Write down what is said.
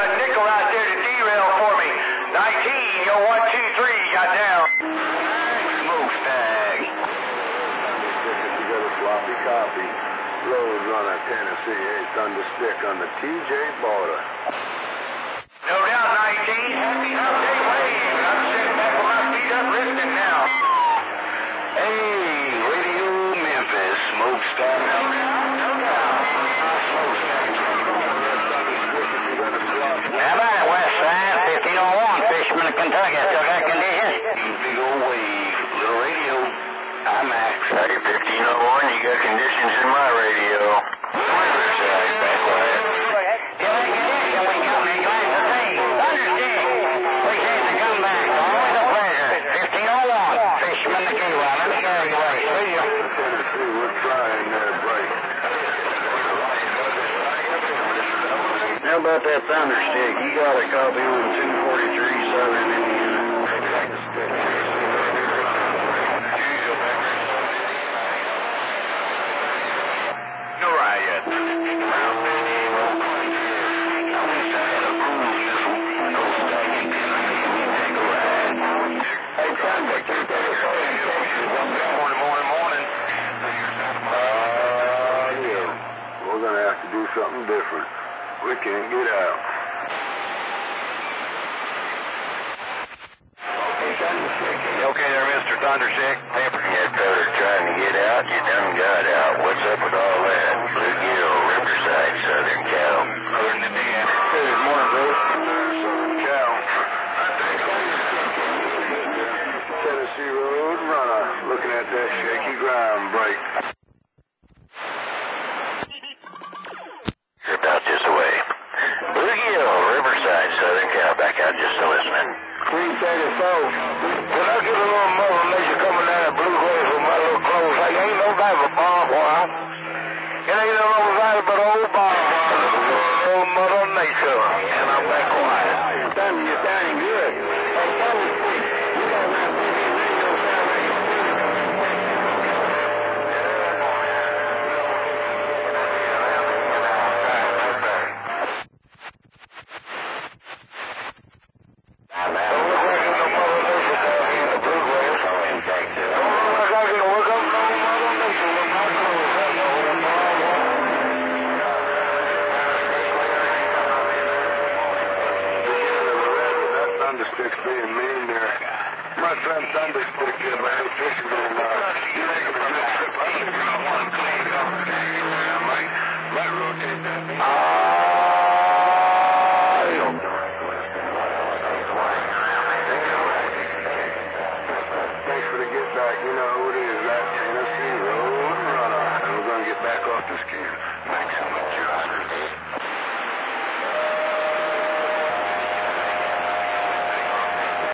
A nickel out there to derail for me. 19, yo, 123, got down. Smokestack. You got a sloppy copy. Runner Tennessee 8 Thunder Stick on the TJ border. No doubt, 19. Happy day wave. I'm sitting back with my feet up, listening now. Hey, Radio Memphis, Smokestack. No doubt, no doubt. Smokestack. How about it, West Side? 1501, Fishman, Kentucky. Still got conditions? Big old wave. Little radio. I'm Max. Hey, 1501, you got conditions in my radio. BarbWire. Till that condition we come in, glad to see. Thunderstick. Appreciate the comeback. Always a pleasure. 1501, Fishman, Key Let me carry you away. See you. Tennessee, we're. How about that thunderstick? You got a copy on 243 Southern Indiana. No riot. Morning, morning, morning. Ah, yeah. We're gonna have to do something different. We can't get out. Okay there, Mr. Thunderstick? Pepper you better trying to get out. You done got out. What's up with all that? Bluegill, Riverside, Southern Cal. Good in the day. Good morning, bro. Southern Cal. Tennessee Road runner looking at that shaky ground break. When I get a little mother nature coming down at Blue Graves with my little clothes, like ain't no type of bomb wow. It ain't no nobody but old bomb wow. Old mother nature. And I'm back quiet. Sounding, you're sounding good. Hey, Tony, you got my radio sound Don't look like there's no mother nature down here in the Blue Graves. Don't look like I can work up no mother nature with my clothes. That's old bomb wow. That being mean there. My fishing in, uh, you make a good trip. I to clean up today. I might, might rotate that thing. Thanks for the get back. You know who it is, that Tennessee Road Runner. We're going to get back off this kid.